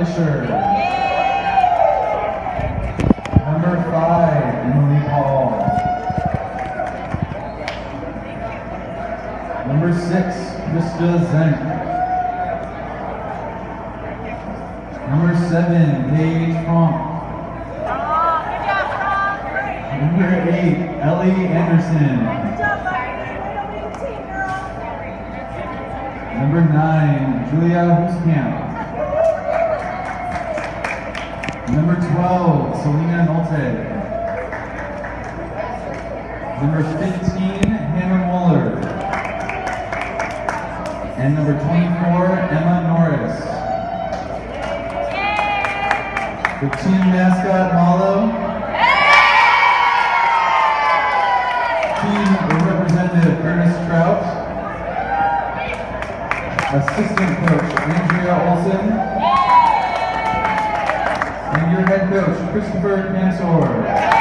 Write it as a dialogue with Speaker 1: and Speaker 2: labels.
Speaker 1: Dresser. Number five, Emily Paul. Number six, Krista Zenk. Number seven, Paige Funk. Number eight, Ellie Anderson. Number nine, Julia Huskamp. Number 12, Selena Nolte. Number 15, Hannah Muller. And number 24, Emma Norris. The team mascot, Malo. Team representative, Ernest Trout. Assistant coach, Andrea Olson. And your head coach, Christopher Mansour.